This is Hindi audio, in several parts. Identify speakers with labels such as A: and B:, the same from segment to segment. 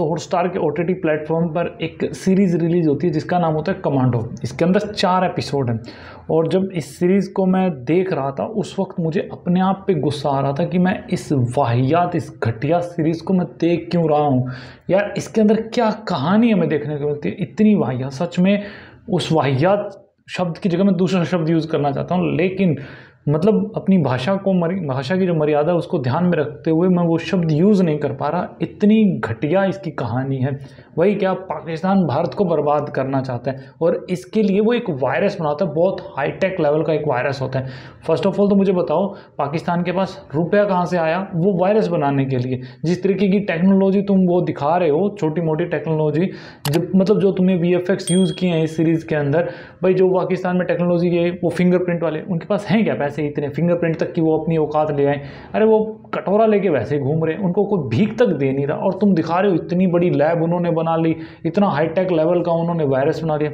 A: हॉटस्टार के ओ टी प्लेटफॉर्म पर एक सीरीज़ रिलीज़ होती है, जिसका नाम होता है कमांडो इसके अंदर चार एपिसोड हैं। और जब इस सीरीज़ को मैं देख रहा था, उस वक्त मुझे अपने आप पे गुस्सा आ रहा था कि मैं इस वाहियात, इस घटिया सीरीज़ को मैं देख क्यों रहा हूँ? यार, इसके अंदर क्या कहानी हमें देखने को मिलती है? इतनी वाहियात। सच में, उस वाहियात शब्द की जगह मैं दूसरा शब्द यूज़ करना चाहता हूँ, लेकिन मतलब अपनी भाषा को भाषा की जो मर्यादा उसको ध्यान में रखते हुए मैं वो शब्द यूज़ नहीं कर पा रहा। इतनी घटिया इसकी कहानी है। वही क्या पाकिस्तान भारत को बर्बाद करना चाहता है। और इसके लिए वो एक वायरस बनाता है। बहुत हाईटेक लेवल का एक वायरस होता है। फ़र्स्ट ऑफ़ ऑल तो मुझे बताओ, पाकिस्तान के पास रुपया कहाँ से आया वो वायरस बनाने के लिए? जिस तरीके की टेक्नोलॉजी तुम वो दिखा रहे हो छोटी मोटी टेक्नोलॉजी जब मतलब जो तुम्हें वी यूज़ किए हैं इस सीरीज़ के अंदर, भाई जो पाकिस्तान में टेक्नोलॉजी है वो फिंगरप्रिंट वाले, उनके पास हैं क्या पैसे? ऐसे इतने फिंगरप्रिंट तक की वो अपनी औकात ले आए। अरे वो कटोरा लेके वैसे घूम रहे हैं, उनको कोई भीख तक दे नहीं रहा। और तुम दिखा रहे हो इतनी बड़ी लैब उन्होंने बना ली, इतना हाईटेक लेवल का उन्होंने वायरस बना लिया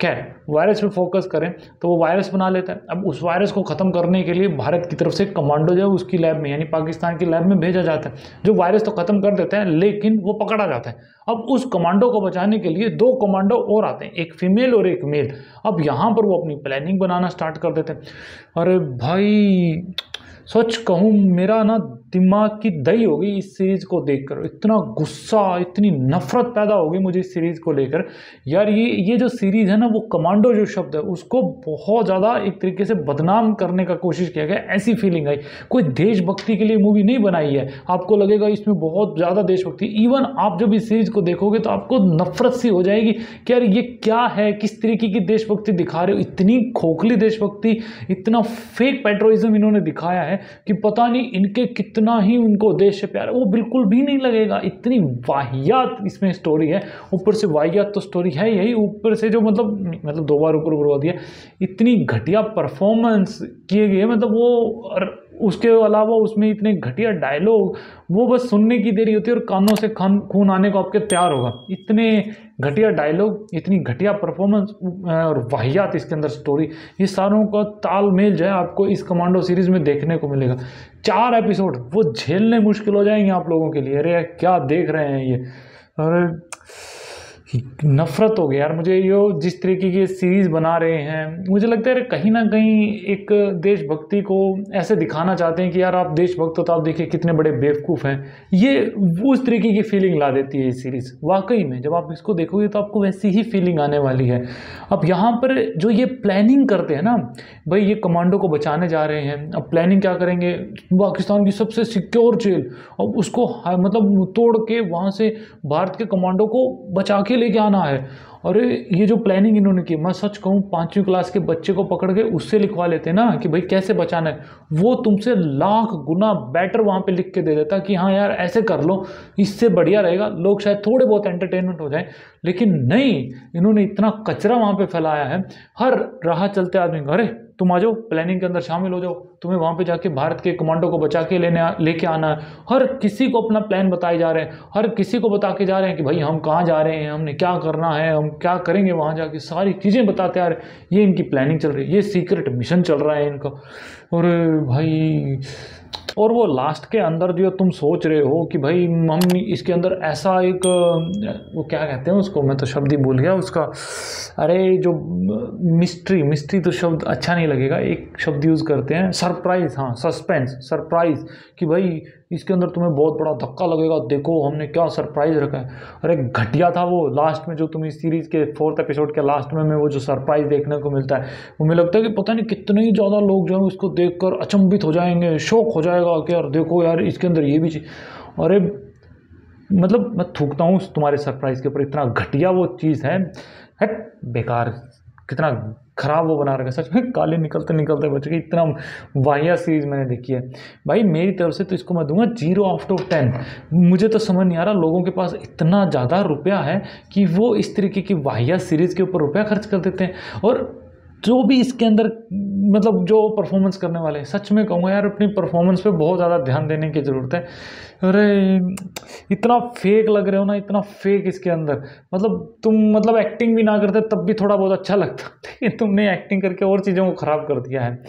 A: खैर वायरस पे फोकस करें तो वो वायरस बना लेता है। अब उस वायरस को ख़त्म करने के लिए भारत की तरफ़ से कमांडो जो है, उसकी लैब में, यानी पाकिस्तान की लैब में भेजा जाता है। जो वायरस तो ख़त्म कर देता है, लेकिन वो पकड़ा जाता है। अब उस कमांडो को बचाने के लिए दो कमांडो और आते हैं, एक फीमेल और एक मेल अब यहाँ पर वो अपनी प्लानिंग बनाना स्टार्ट कर देते हैं। अरे भाई, सच कहूँ, मेरा ना दिमाग की दही हो गई इस सीरीज़ को देखकर। इतना गुस्सा, इतनी नफरत पैदा हो गई मुझे इस सीरीज़ को लेकर। यार ये ये जो सीरीज़ है ना, वो कमांडो जो शब्द है, उसको बहुत ज़्यादा एक तरीके से बदनाम करने का कोशिश किया गया, ऐसी फीलिंग आई। कोई देशभक्ति के लिए मूवी नहीं बनाई है। आपको लगेगा इसमें बहुत ज़्यादा देशभक्ति। इवन आप जब इस सीरीज़ को देखोगे तो आपको नफरत सी हो जाएगी कि यार ये क्या है? किस तरीके की देशभक्ति दिखा रहे हो? इतनी खोखली देशभक्ति, इतना फेक पेट्रोइज्म इन्होंने दिखाया है कि पता नहीं इनके कितना ही उनको देश से प्यार। वो बिल्कुल भी नहीं लगेगा। इतनी वाहियात इसमें स्टोरी है। ऊपर से वाहियात तो स्टोरी है यही ऊपर से जो मतलब मतलब दो बार ऊपर ऊपर दिया। इतनी घटिया परफॉर्मेंस किए गए मतलब वो उसके अलावा उसमें इतने घटिया डायलॉग वो बस सुनने की देरी होती है और कानों से खान, खून आने को आपके तैयार होगा। इतने घटिया डायलॉग इतनी घटिया परफॉर्मेंस और वाहियात इसके अंदर स्टोरी ये सारों का तालमेल जो है आपको इस कमांडो सीरीज़ में देखने को मिलेगा। चार एपिसोड वो झेलने मुश्किल हो जाएँगे आप लोगों के लिए। अरे, क्या देख रहे हैं ये? अरे नफ़रत हो गया यार, मुझे यो, जिस तरीके की सीरीज़ बना रहे हैं, मुझे लगता है कहीं ना कहीं एक देशभक्ति को ऐसे दिखाना चाहते हैं कि यार, आप देशभक्त हो तो आप देखिए कितने बड़े बेवकूफ़ हैं। ये उस तरीके की फीलिंग ला देती है ये सीरीज़ वाकई में, जब आप इसको देखोगे तो आपको वैसी ही फीलिंग आने वाली है। अब यहाँ पर जो ये प्लानिंग करते हैं ना, भाई, ये कमांडो को बचाने जा रहे हैं। अब प्लानिंग क्या करेंगे? पाकिस्तान की सबसे सिक्योर जेल अब उसको मतलब तोड़ के वहाँ से भारत के कमांडो को बचा के लेके आना है? अरे, ये जो प्लानिंग इन्होंने की, मैं सच कहूँ, पाँचवीं क्लास के बच्चे को पकड़ के उससे लिखवा लेते ना कि भाई कैसे बचाना है। वो तुमसे लाख गुना बेटर वहाँ पे लिख के दे देता कि हाँ यार, ऐसे कर लो, इससे बढ़िया रहेगा। लोग शायद थोड़े बहुत एंटरटेनमेंट हो जाए, लेकिन नहीं, इन्होंने इतना कचरा वहाँ पर फैलाया है। हर राह चलते आदमी अरे तुम आ जाओ प्लानिंग के अंदर शामिल हो जाओ। तुम्हें वहाँ पे जाके भारत के कमांडो को बचा के लेने लेके आना है। हर किसी को अपना प्लान बताए जा रहे हैं। हर किसी को बता के जा रहे हैं कि भाई, हम कहाँ जा रहे हैं, हमने क्या करना है, हम क्या करेंगे वहाँ जाके। सारी चीज़ें बताते आ रहे ये इनकी प्लानिंग चल रही है। ये सीक्रेट मिशन चल रहा है इनका। और भाई और वो लास्ट के अंदर जो तुम सोच रहे हो कि भाई हम इसके अंदर ऐसा एक, वो क्या कहते हैं उसको? मैं तो शब्द ही भूल गया उसका। अरे, जो मिस्ट्री मिस्ट्री तो शब्द अच्छा नहीं लगेगा। एक शब्द यूज़ करते हैं सरप्राइज़ हाँ सस्पेंस सरप्राइज़ कि भाई इसके अंदर तुम्हें बहुत बड़ा धक्का लगेगा देखो हमने क्या सरप्राइज़ रखा है। अरे घटिया था वो लास्ट में जो तुम इस सीरीज़ के फोर्थ एपिसोड के लास्ट में, में वो जो सरप्राइज़ देखने को मिलता है वो मुझे लगता है कि पता नहीं कितने ही ज़्यादा लोग जो है उसको देख कर अचंभित हो जाएँगे शौक हो जाएगा कि यार देखो यार इसके अंदर ये भी चीज़। अरे मतलब मैं थूकता हूँ तुम्हारे सरप्राइज़ के ऊपर इतना घटिया वो चीज़ है बेकार। कितना ख़राब वो बना रखा सच में काले निकलते निकलते बच गए इतना वाहिया सीरीज़ मैंने देखी है। भाई, मेरी तरफ़ से तो इसको मैं दूँगा ज़ीरो आउट ऑफ़ टेन मुझे तो समझ नहीं आ रहा लोगों के पास इतना ज़्यादा रुपया है कि वो इस तरीके की वाहिया सीरीज़ के ऊपर रुपया खर्च कर देते हैं। और जो भी इसके अंदर मतलब जो परफॉर्मेंस करने वाले सच में कहूँगा यार, अपनी परफॉर्मेंस पे बहुत ज़्यादा ध्यान देने की ज़रूरत है। अरे, इतना फेक लग रहे हो ना, इतना फेक इसके अंदर। मतलब तुम मतलब एक्टिंग भी ना करते, तब भी थोड़ा बहुत अच्छा लगता। लेकिन तुमने एक्टिंग करके और चीज़ों को ख़राब कर दिया है।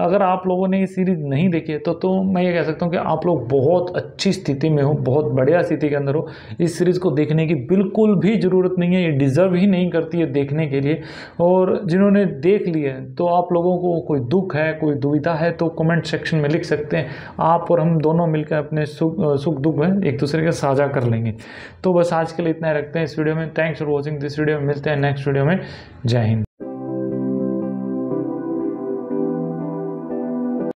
A: अगर आप लोगों ने ये सीरीज़ नहीं देखी है तो तो मैं ये कह सकता हूँ कि आप लोग बहुत अच्छी स्थिति में हो, बहुत बढ़िया स्थिति के अंदर हो। इस सीरीज़ को देखने की बिल्कुल भी ज़रूरत नहीं है, ये डिज़र्व ही नहीं करती है देखने के लिए। और जिन्होंने देख है तो आप लोगों को कोई दुख है, कोई दुविधा है तो कमेंट सेक्शन में लिख सकते हैं। आप और हम दोनों मिलकर अपने सुख सुख दुख में एक दूसरे के साझा कर लेंगे। तो बस आज के लिए इतना रखते हैं इस वीडियो में। Thanks for watching this video में मिलते हैं नेक्स्ट वीडियो में। जय हिंद।